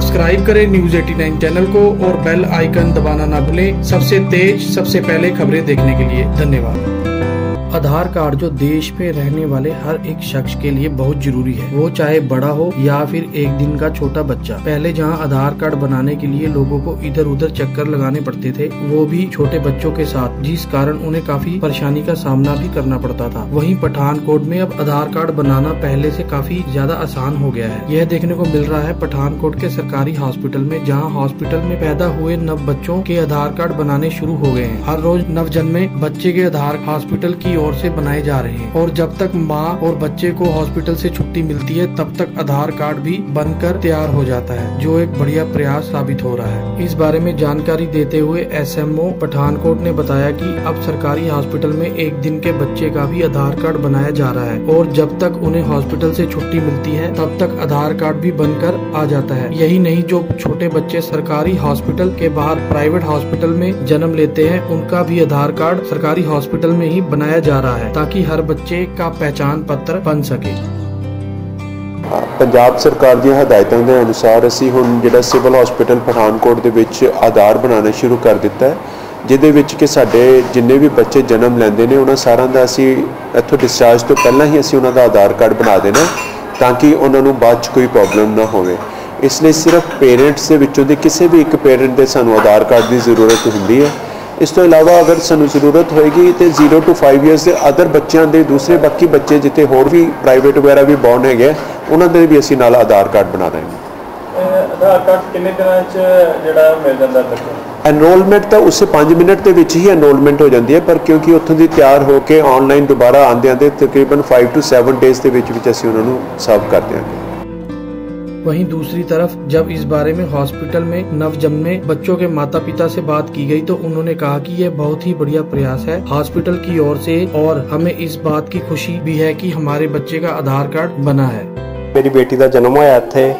Subscribe करें news 89 channel को और बेल आइकन दबाना ना भूलें। सबसे तेज, सबसे पहले खबरें देखने के लिए धन्यवाद। आधार कार्ड जो देश में रहने वाले हर एक शख्स के लिए बहुत ज़रूरी है। वो चाहे बड़ा हो या फिर एक दिन का छोटा बच्चा। पहले जहाँ आधार कार्ड बनाने के लिए लोगों को इधर उधर चक्कर लगाने पड़ते थे, वो भी छोटे बच्चों के साथ, जिस कारण उन्हें काफ़ी परेशानी का सामना भी करना पड़ता था। वहीं पठानकोट में अब आधार कार्ड बनाना पहले से काफ़ी ज़्यादा आसान हो गया है। यह देखने को मिल रहा है पठानकोट के सरकारी हॉस्पिटल में, जहाँ हॉस्पिटल में पैदा हुए नव बच्चों के आधार कार्ड बनाने शुरू हो गए हैं। हर रोज नव जन्मे बच्चे के आधार हॉस्पिटल की ओर से बनाए जा रहे हैं। और जब तक माँ और बच्चे को हॉस्पिटल से छुट्टी मिलती है, तब तक आधार कार्ड भी बनकर तैयार हो जाता है, जो एक बढ़िया प्रयास साबित हो रहा है। इस बारे में जानकारी देते हुए एसएमओ पठानकोट ने बताया कि अब सरकारी हॉस्पिटल में एक दिन के बच्चे का भी आधार कार्ड बनाया जा रहा है, और जब तक उन्हें हॉस्पिटल से छुट्टी मिलती है, तब तक आधार कार्ड भी बनकर आ जाता है। यही नहीं, जो छोटे बच्चे सरकारी हॉस्पिटल के बाहर प्राइवेट हॉस्पिटल में जन्म लेते हैं, उनका भी आधार कार्ड सरकारी हॉस्पिटल में ही बनाया जा रहा है ताकि हर बच्चे का पहचान पत्र बन सके ਪੰਜਾਬ ਸਰਕਾਰ ਦੀਆਂ ਹਦਾਇਤਾਂ ਦੇ ਅਨੁਸਾਰ ਅਸੀਂ ਹੁਣ ਜਿਹੜਾ ਸਿਵਲ ਹਸਪੀਟਲ ਪਠਾਨਕੋਟ ਦੇ ਵਿੱਚ ਆਧਾਰ ਬਣਾਉਣਾ ਸ਼ੁਰੂ ਕਰ ਦਿੱਤਾ ਹੈ ਜਿਹਦੇ ਵਿੱਚ ਕਿ ਸਾਡੇ ਜਿੰਨੇ ਵੀ ਬੱਚੇ ਜਨਮ ਲੈਂਦੇ ਨੇ ਉਹਨਾਂ ਸਾਰਿਆਂ ਦਾ ਅਸੀਂ ਇੱਥੋਂ ਡਿਸਚਾਰਜ ਤੋਂ ਪਹਿਲਾਂ ਹੀ ਅਸੀਂ ਉਹਨਾਂ ਦਾ ਆਧਾਰ ਕਾਰਡ ਬਣਾ ਦੇਣਾ ਤਾਂ ਕਿ ਉਹਨਾਂ ਨੂੰ ਬਾਅਦ ਚ ਕੋਈ ਪ੍ਰੋਬਲਮ ਨਾ ਹੋਵੇ ਇਸ ਲਈ ਸਿਰਫ ਪੇਰੈਂਟਸ ਦੇ ਵਿੱਚੋਂ ਦੇ ਕਿਸੇ ਵੀ ਇੱਕ ਪੇਰੈਂਟ ਦੇ ਸਾਨੂੰ ਆਧਾਰ ਕਾਰਡ ਦੀ ਜ਼ਰੂਰਤ ਹੁੰਦੀ ਹੈ ਇਸ ਤੋਂ ਇਲਾਵਾ ਅਗਰ ਸਾਨੂੰ ਜ਼ਰੂਰਤ ਹੋਏਗੀ ਤੇ 0 ਤੋਂ 5 ਇਅਰਸ ਦੇ ਅਦਰ ਬੱਚਿਆਂ ਦੇ ਦੂਸਰੇ ਬਾਕੀ ਬੱਚੇ ਜਿੱਥੇ ਹੋਰ ਵੀ ਪ੍ਰਾਈਵੇਟ ਵਗੈਰਾ ਵੀ ਬੌਰਨ ਹੈਗੇ ਉਹਨਾਂ ਦੇ ਵੀ ਅਸੀਂ ਨਾਲ ਆਧਾਰ ਕਾਰਡ ਬਣਾ ਦਾਂਗੇ। ਆਧਾਰ ਕਾਰਡ ਕਿੰਨੇ ਦਿਨਾਂ ਚ ਜਿਹੜਾ ਮਿਲ ਜਾਂਦਾ ਬੱਚੇ ਐਨਰੋਲਮੈਂਟ ਤਾਂ ਉਸੇ 5 ਮਿੰਟ ਦੇ ਵਿੱਚ ਹੀ ਐਨਰੋਲਮੈਂਟ ਹੋ ਜਾਂਦੀ ਹੈ ਪਰ ਕਿਉਂਕਿ ਉੱਥੋਂ ਦੀ ਤਿਆਰ ਹੋ ਕੇ ਆਨਲਾਈਨ ਦੁਬਾਰਾ ਆਉਂਦੇ ਆਂਦੇ ਤਕਰੀਬਨ 5 ਤੋਂ 7 ਡੇਜ਼ ਦੇ ਵਿੱਚ ਵਿੱਚ ਅਸੀਂ ਉਹਨਾਂ ਨੂੰ ਸਰਵ ਕਰ ਦਿਆਂਗੇ वहीं दूसरी तरफ़ जब इस बारे में हॉस्पिटल में नवजन्मे बच्चों के माता पिता से बात की गई तो उन्होंने कहा कि यह बहुत ही बढ़िया प्रयास है। हॉस्पिटल की ओर से और हमें इस बात की खुशी भी है कि हमारे बच्चे का आधार कार्ड बना है। मेरी बेटी का जन्म होया इतने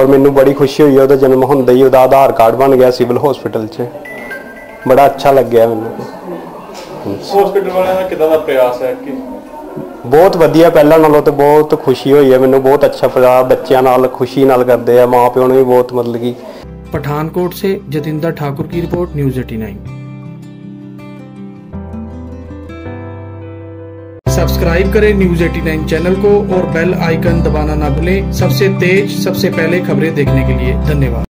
और मैं बड़ी खुशी हुई है जन्म होंगे ही आधार कार्ड बन गया सिविल हॉस्पिटल च। बड़ा अच्छा लग गया मैं हॉस्पिटल वाले का प्रयास है कि ਬਹੁਤ ਵਧੀਆ, ਪਹਿਲਾਂ ਨਾਲੋਂ ਤੇ ਬਹੁਤ ਖੁਸ਼ੀ ਹੋਈ ਹੈ, ਮੈਨੂੰ ਬਹੁਤ ਅੱਛਾ ਪੜਾ ਬੱਚਿਆਂ खुशी ਖੁਸ਼ੀ ਨਾਲ ਕਰਦੇ ਆ ਮਾਂ ਪਿਓ ਨੂੰ ਵੀ ਬਹੁਤ ਮਤਲਬ ਕਿ पठानकोट से जतिंदर ठाकुर की report news eighty nine subscribe करें न्यूज़ 89 चैनल को और बेल आइकन दबाना ना भूलें। सबसे तेज, सबसे पहले खबरें देखने के लिए धन्यवाद।